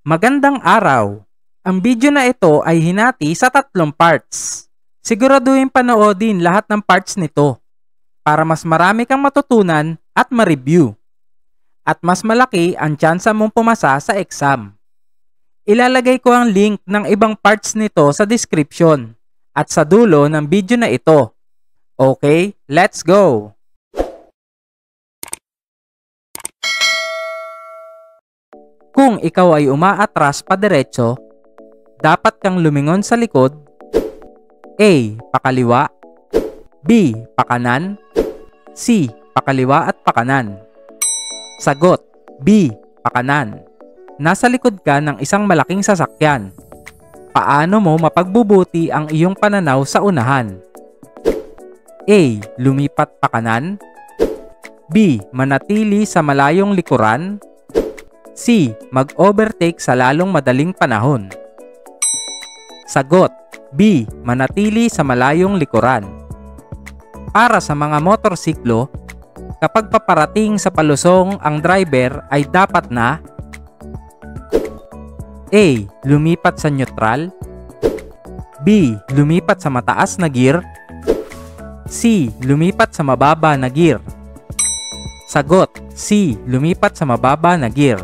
Magandang araw! Ang video na ito ay hinati sa tatlong parts. Siguraduhin panoodin lahat ng parts nito para mas marami kang matutunan at ma-review. At mas malaki ang tsansa mong pumasa sa exam. Ilalagay ko ang link ng ibang parts nito sa description at sa dulo ng video na ito. Okay, let's go! Kung ikaw ay umaatras pa diretso, dapat kang lumingon sa likod. A. Pakaliwa B. Pakanan C. Pakaliwa at pakanan Sagot B. Pakanan Nasa likod ka ng isang malaking sasakyan. Paano mo mapagbubuti ang iyong pananaw sa unahan? A. Lumipat pakanan B. Manatili sa malayong likuran C. Mag-overtake sa lalong madaling panahon. Sagot B. Manatili sa malayong likuran. Para sa mga motorsiklo, kapag paparating sa palusong ang driver ay dapat na A. Lumipat sa neutral B. Lumipat sa mataas na gear C. Lumipat sa mababa na gear Sagot C. Lumipat sa mababa na gear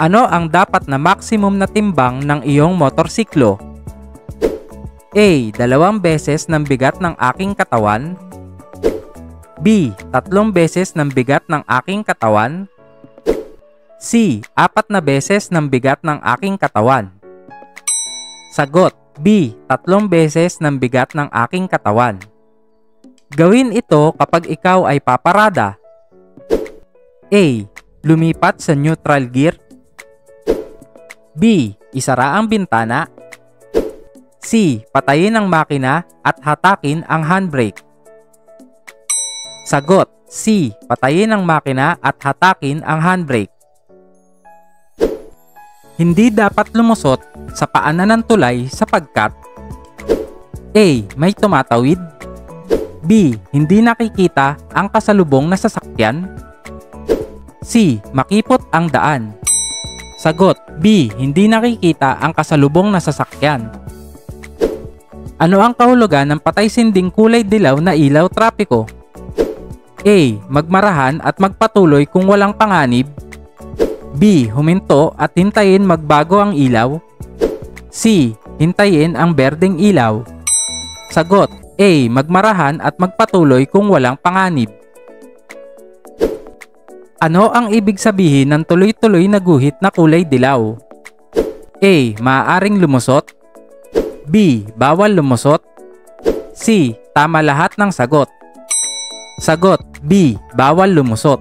ano ang dapat na maximum na timbang ng iyong motorsiklo? A. Dalawang beses ng bigat ng aking katawan B. Tatlong beses ng bigat ng aking katawan C. Apat na beses ng bigat ng aking katawan Sagot B. Tatlong beses ng bigat ng aking katawan Gawin ito kapag ikaw ay paparada A. Lumipat sa neutral gear B. Isara ang bintana. C. Patayin ang makina at hatakin ang handbrake. Sagot C. Patayin ang makina at hatakin ang handbrake. Hindi dapat lumusot sa paanan ng tulay sapagkat A. May tumatawid B. Hindi nakikita ang kasalubong na sasakyan C. Makipot ang daan Sagot B. Hindi nakikita ang kasalubong na sasakyan. Ano ang kahulugan ng patay sinding kulay dilaw na ilaw trapiko? A. Magmarahan at magpatuloy kung walang panganib. B. Huminto at hintayin magbago ang ilaw. C. Hintayin ang berdeng ilaw. Sagot A. Magmarahan at magpatuloy kung walang panganib. Ano ang ibig sabihin ng tuloy-tuloy na guhit na kulay dilaw? A. Maaaring lumusot B. Bawal lumusot C. Tama lahat ng sagot Sagot B. Bawal lumusot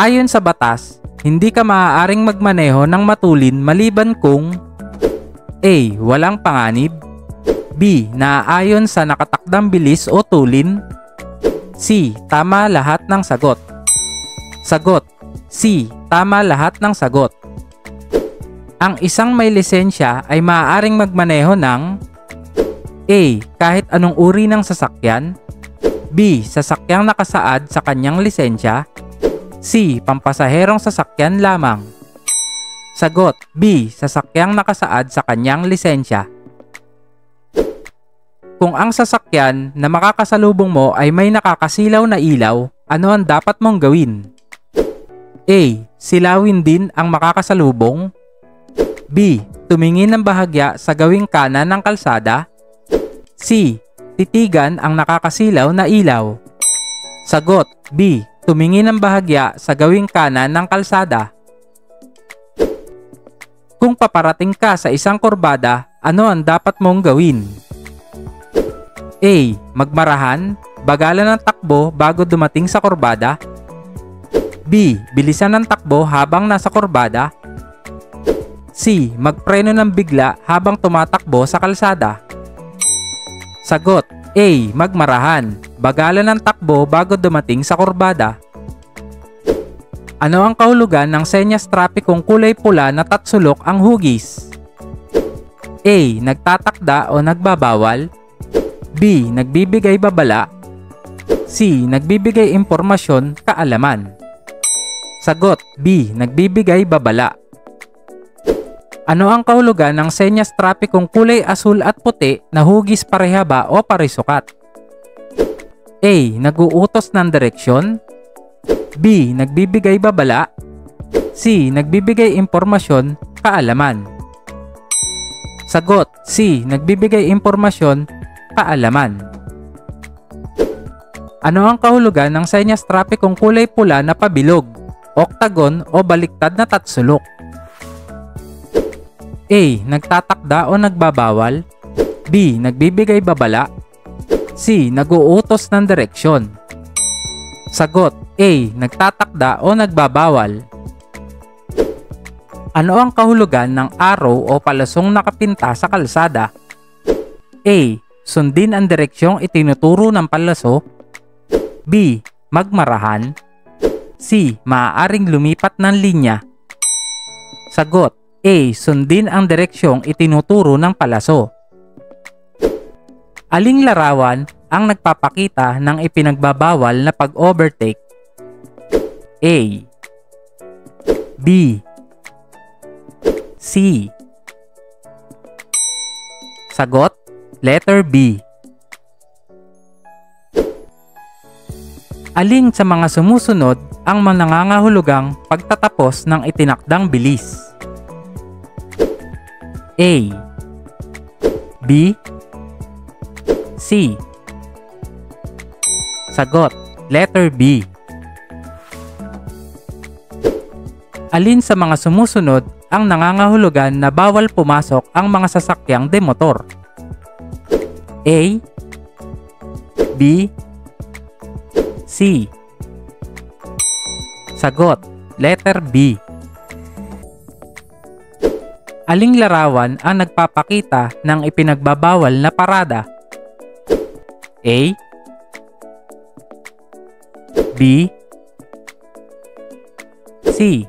Ayon sa batas, hindi ka maaaring magmaneho ng matulin maliban kung A. Walang panganib B. Naaayon sa nakatakdang bilis o tulin C. Tama lahat ng sagot Sagot C. Tama lahat ng sagot. Ang isang may lisensya ay maaaring magmaneho ng A. Kahit anong uri ng sasakyan B. Sasakyang nakasaad sa kanyang lisensya C. Pampasaherong sasakyan lamang Sagot B. Sasakyang nakasaad sa kanyang lisensya Kung ang sasakyan na makakasalubong mo ay may nakakasilaw na ilaw, ano ang dapat mong gawin? A. Silawin din ang makakasalubong. B. Tumingin ng bahagya sa gawing kanan ng kalsada. C. Titigan ang nakakasilaw na ilaw. Sagot B. Tumingin ng bahagya sa gawing kanan ng kalsada. Kung paparating ka sa isang kurbada, ano ang dapat mong gawin? A. Magmarahan, bagalan ng takbo bago dumating sa kurbada. B. Bilisan ng takbo habang nasa kurbada. C. Magpreno ng bigla habang tumatakbo sa kalsada. Sagot A. Magmarahan. Bagalan ng takbo bago dumating sa kurbada. Ano ang kahulugan ng senyas trapikong kulay pula na tatsulok ang hugis? A. Nagtatakda o nagbabawal. B. Nagbibigay babala. C. Nagbibigay impormasyon, kaalaman. Sagot B. Nagbibigay babala. Ano ang kahulugan ng senyas trapikong kulay asul at puti na hugis parehaba o parisukat? A. Naguutos ng direksyon B. Nagbibigay babala C. Nagbibigay impormasyon, kaalaman Sagot C. Nagbibigay impormasyon, kaalaman Ano ang kahulugan ng senyas trapikong kulay pula na pabilog, oktagon o baliktad na tatsulok? A. Nagtatakda o nagbabawal B. Nagbibigay babala C. Naguutos ng direksyon Sagot A. Nagtatakda o nagbabawal Ano ang kahulugan ng araw o palasong nakapinta sa kalsada? A. Sundin ang direksyong itinuturo ng palaso B. Magmarahan C. Maaaring lumipat ng linya Sagot A. Sundin ang direksyong itinuturo ng palaso. Aling larawan ang nagpapakita ng ipinagbabawal na pag-overtake? A. B. C. Sagot, letter B. Aling sa mga sumusunod ang manangangahulugang pagtatapos ng itinakdang bilis? A B C Sagot, letter B. Alin sa mga sumusunod ang nangangahulugan na bawal pumasok ang mga sasakyang demotor? A B C Sagot, letter B. Aling larawan ang nagpapakita ng ipinagbabawal na parada? A. B. C.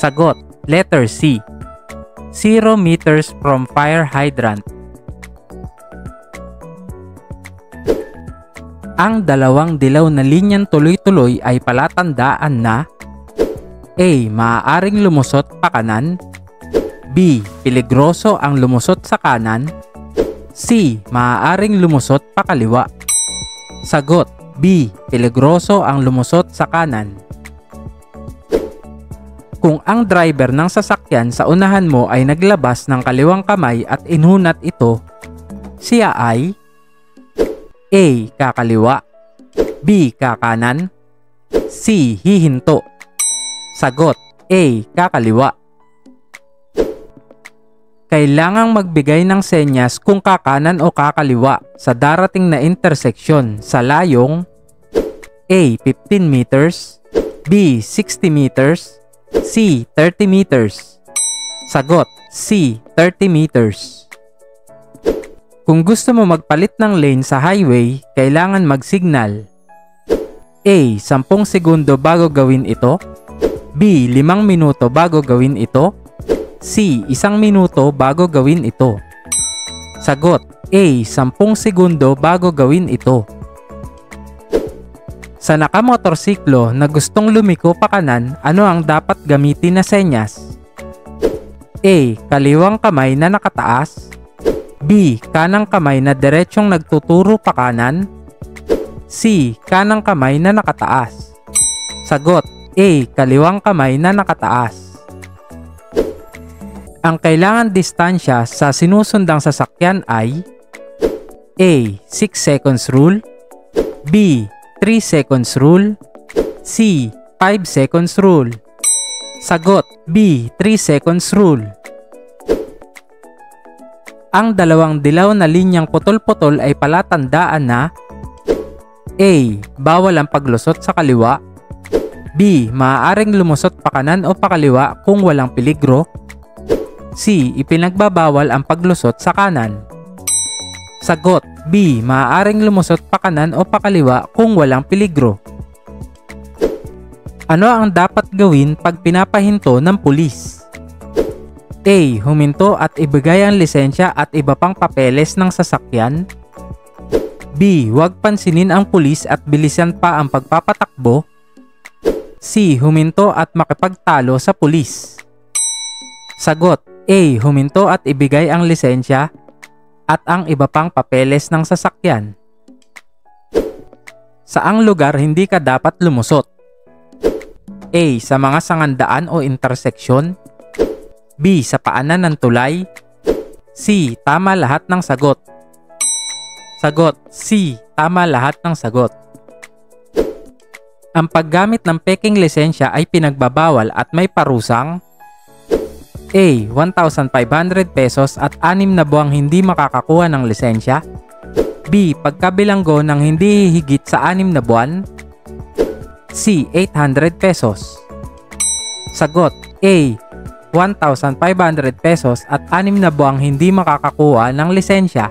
Sagot, letter C. 0 meters from fire hydrant. Ang dalawang dilaw na linyang tuloy-tuloy ay palatandaan na A. Maaaring lumusot pa kanan B. Peligroso ang lumusot sa kanan C. Maaaring lumusot pa kaliwa Sagot B. Peligroso ang lumusot sa kanan Kung ang driver ng sasakyan sa unahan mo ay naglabas ng kaliwang kamay at inhunat ito, siya ay A. Kakaliwa B. Kakanan C. Hihinto Sagot A. Kakaliwa Kailangang magbigay ng senyas kung kakanan o kakaliwa sa darating na interseksyon sa layong A. 15 meters B. 60 meters C. 30 meters Sagot C. 30 meters Kung gusto mo magpalit ng lane sa highway, kailangan mag-signal A. 10 segundo bago gawin ito B. 5 minuto bago gawin ito. C. 1 minuto bago gawin ito. Sagot A. 10 segundo bago gawin ito. Sa nakamotorsiklo na gustong lumiko pa kanan, ano ang dapat gamitin na senyas? A. Kaliwang kamay na nakataas. B. Kanang kamay na diretsong nagtuturo pa kanan. C. Kanang kamay na nakataas. Sagot A. Kaliwang kamay na nakataas. Ang kailangan distansya sa sinusundang sasakyan ay A. 6 seconds rule B. 3 seconds rule C. 5 seconds rule Sagot B. 3 seconds rule Ang dalawang dilaw na linyang putol-putol ay palatandaan na A. Bawal ang paglusot sa kaliwa B. Maaaring lumusot pa kanan o pakaliwa kung walang peligro. C. Ipinagbabawal ang paglusot sa kanan. Sagot B. Maaaring lumusot pa kanan o pakaliwa kung walang peligro. Ano ang dapat gawin pag pinapahinto ng pulis? A. Huminto at ibigay ang lisensya at iba pang papeles ng sasakyan. B. Huwag pansinin ang pulis at bilisan pa ang pagpapatakbo. C. Huminto at makipagtalo sa pulis. Sagot A. Huminto at ibigay ang lisensya at ang iba pang papeles ng sasakyan. Saang lugar hindi ka dapat lumusot? A. Sa mga sangandaan o interseksyon B. Sa paanan ng tulay C. Tama lahat ng sagot Sagot C. Tama lahat ng sagot Ang paggamit ng peking lisensya ay pinagbabawal at may parusang A. 1,500 pesos at anim na buwang hindi makakakuha ng lisensya B. Pagkabilanggo ng hindi higit sa anim na buwan C. 800 pesos Sagot A. 1,500 pesos at anim na buwang hindi makakakuha ng lisensya